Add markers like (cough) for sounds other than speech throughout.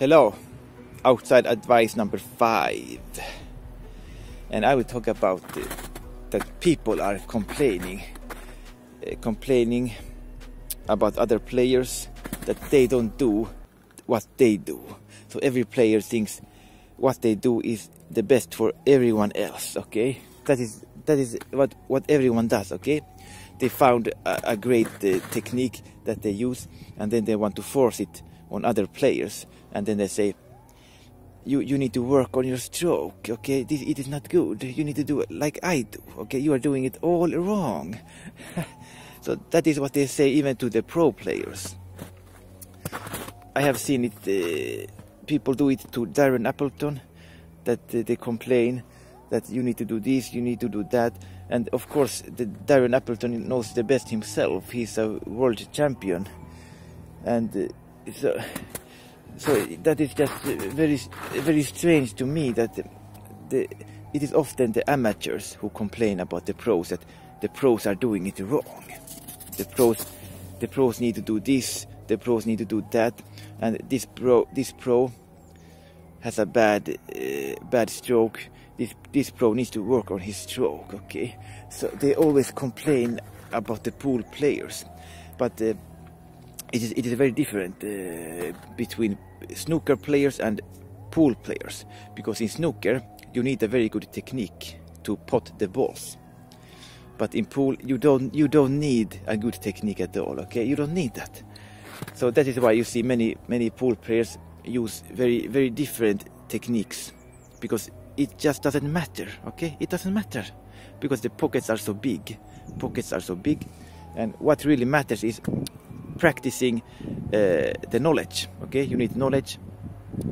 Hello, outside advice number five. And I will talk about uh, that people are complaining, uh, complaining about other players that they don't do what they do. So every player thinks what they do is the best for everyone else. Okay, that is that is what what everyone does. Okay, they found a, a great uh, technique that they use, and then they want to force it on other players and then they say you you need to work on your stroke okay? This it is not good. You need to do it like i do okay? You are doing it all wrong. (laughs) So that is what they say even to the pro players. I have seen it uh, people do it to darren appleton that uh, they complain that you need to do this you need to do that. And of course the darren appleton knows the best himself. He's a world champion. And uh, so so that is just very very strange to me that the, it is often the amateurs who complain about the pros that the pros are doing it wrong. The pros the pros need to do this the pros need to do that and this pro this pro has a bad uh, bad stroke. This this pro needs to work on his stroke okay? So they always complain about the pool players but uh, it is, it is very different uh, between snooker players and pool players. Because in snooker you need a very good technique to pot the balls. But in pool you don't you don't need a good technique at all okay? You don't need that. So that is why you see many many pool players use very very different techniques. Because it just doesn't matter okay? It doesn't matter. Because the pockets are so big. Pockets are so big. And what really matters is practicing uh, the knowledge. Okay, you need knowledge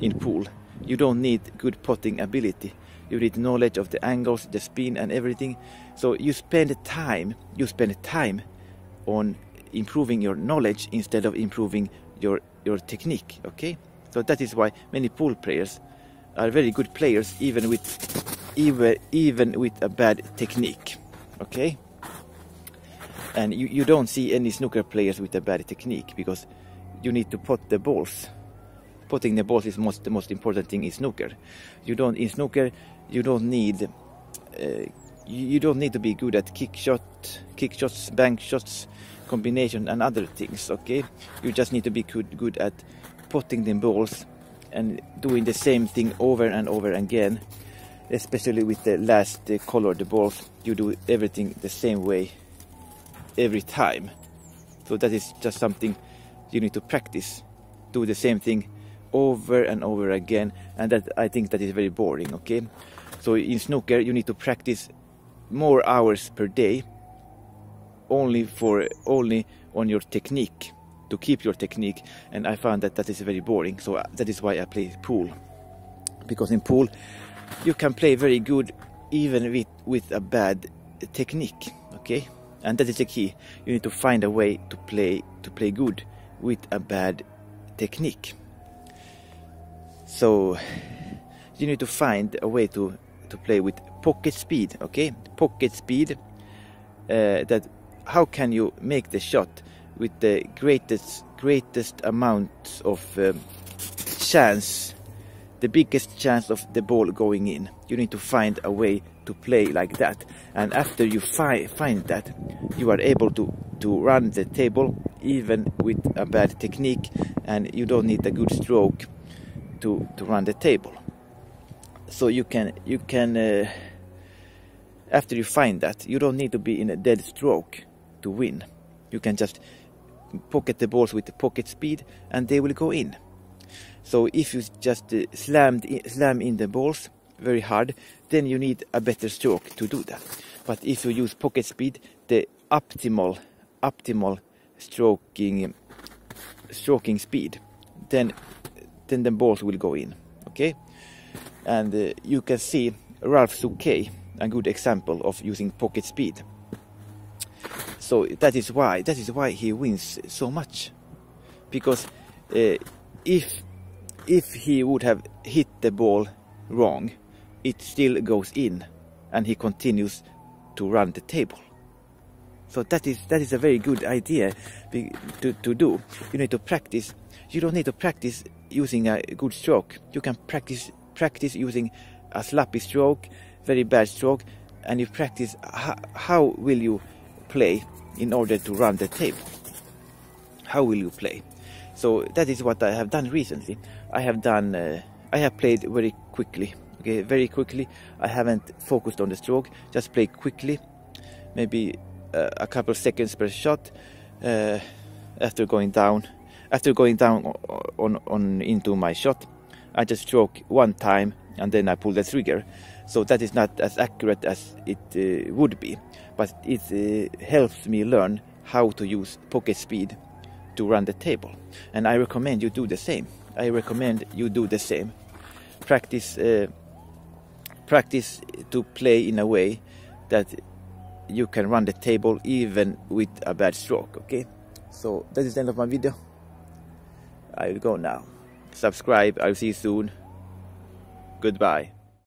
in pool. You don't need good potting ability. You need knowledge of the angles, the spin, and everything. So you spend time. You spend time on improving your knowledge instead of improving your your technique. Okay, so that is why many pool players are very good players, even with even even with a bad technique. Okay and you, you don't see any snooker players with a bad technique because you need to pot the balls. Potting the balls is most the most important thing in snooker. You don't in snooker you don't need uh, you, don't need to be good at kick shot kick shots bank shots combination and other things okay? You just need to be good good at potting the balls and doing the same thing over and over again especially with the last uh, colored balls. You do everything the same way every time. So that is just something you need to practice. Do the same thing over and over again, and that I think that is very boring. Okay, so in snooker you need to practice more hours per day, only for only on your technique to keep your technique. And I found that that is very boring. So uh, that is why I play pool, because in pool you can play very good even with with a bad technique. Okay and that is the key. You need to find a way to play to play good with a bad technique. So you need to find a way to to play with pocket speed okay? Pocket speed uh, that how can you make the shot with the greatest greatest amount of um, chance the biggest chance of the ball going in. You need to find a way to play like that. And after you fi find that you are able to to run the table even with a bad technique and you don't need a good stroke to to run the table. So you can you can uh, after you find that you don't need to be in a dead stroke to win. You can just pocket the balls with the pocket speed and they will go in so if you just uh, slammed slam in the balls very hard, then you need a better stroke to do that. But if you use pocket speed, the optimal optimal stroking stroking speed, then then the balls will go in. Okay, and uh, you can see Ralf Souquet, a good example of using pocket speed. So that is why that is why he wins so much, because uh, if if he would have hit the ball wrong, it still goes in and he continues to run the table. So that is that is a very good idea to, to do. You need to practice. You don't need to practice using a good stroke. You can practice practice using a sloppy stroke, very bad stroke, and you practice how, how will you play in order to run the table. How will you play? So that is what I have done recently. I have done. Uh, I have played very quickly. Okay, very quickly. I haven't focused on the stroke. Just play quickly, maybe uh, a couple seconds per shot. Uh, after going down, after going down on, on into my shot, I just stroke one time and then I pull the trigger. So that is not as accurate as it uh, would be, but it uh, helps me learn how to use pocket speed to run the table. And I recommend you do the same. I recommend you do the same. Practice, uh, practice to play in a way that you can run the table even with a bad stroke. Okay, so that is the end of my video. I will go now. Subscribe. I'll see you soon. Goodbye.